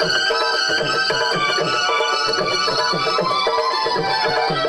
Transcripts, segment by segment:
Thank you.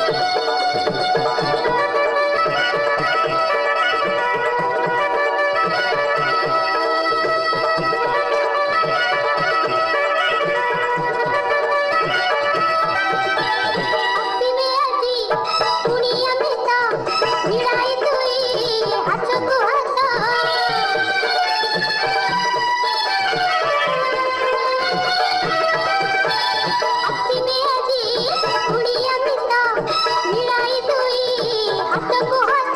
不恨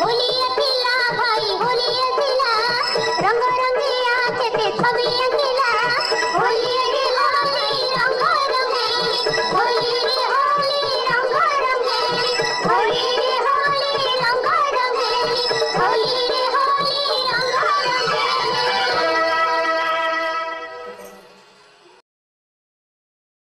Holi अखिला भाई होली अखिला रंग रंग आके ते छवि अखिला